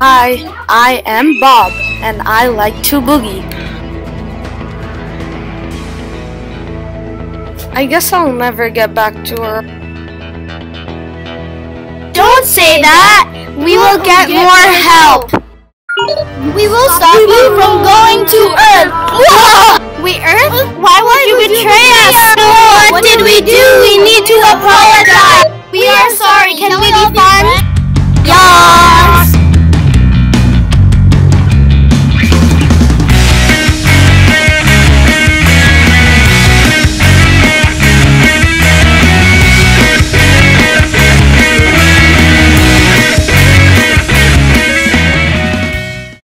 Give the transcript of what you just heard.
Hi, I am Bob, and I like to boogie. I guess I'll never get back to her. Don't say that! We will get more help! We will stop you from going to Earth! We Earth? Why would you betray us? What did we do? We need to apologize!